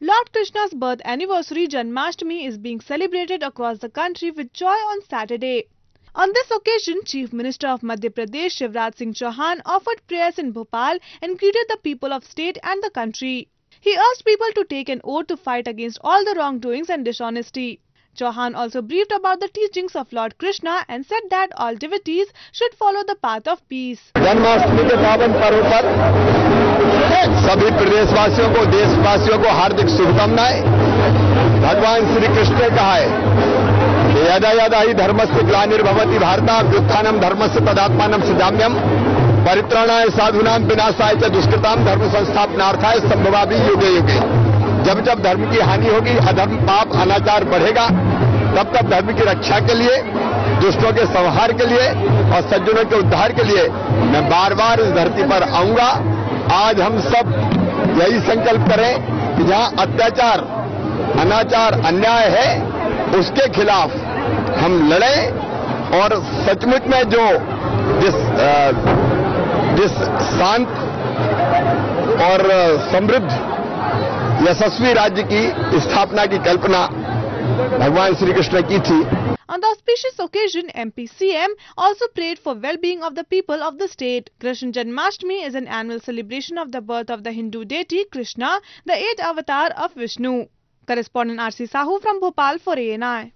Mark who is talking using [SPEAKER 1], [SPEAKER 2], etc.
[SPEAKER 1] Lord Krishna's birth anniversary Janmashtami is being celebrated across the country with joy on Saturday. On this occasion, Chief Minister of Madhya Pradesh Shivraj Singh Chauhan offered prayers in Bhopal and greeted the people of state and the country. He urged people to take an oath to fight against all the wrongdoings and dishonesty. Chauhan also briefed about the teachings of Lord Krishna and said that all devotees should follow the path of peace.
[SPEAKER 2] सभी प्रदेशवासियों को, देशवासियों को हार्दिक शुभकामनाएँ। भगवान श्री कृष्ण ने कहा है। यदा यदा ही धर्मस्य ग्लानिर्भवती भारता व्युत्थानम धर्मस्य तदात्मानम सुजाम्यम, परित्राणाय साधुनाम विनाशाय च दुष्कृताम धर्म संस्थापनार्थाय संभवाभी युगे युगे। जब जब धर्म की हानि होगी, अधर्म, पाप, अनाचार बढ़ेगा, तब तब धर्म की रक्षा के लिए, दुष्टों के संहार के लिए और सज्जनों के उद्धार के लिए मैं बार बार इस धरती पर आऊँगा। आज हम सब यही संकल्प करें कि जहाँ अत्याचार, अनाचार, अन्याय है, उसके खिलाफ हम लड़ें और सचमुच में जो जिस जिस शांत और समृद्ध, यशस्वी राज्य की स्थापना की कल्पना Bhagwan Sri Krishna ki thi.
[SPEAKER 1] On the auspicious occasion, MPCM also prayed for well-being of the people of the state. Krishna Janmashtami is an annual celebration of the birth of the Hindu deity Krishna, the eighth avatar of Vishnu. Correspondent R.C. Sahu from Bhopal for ANI.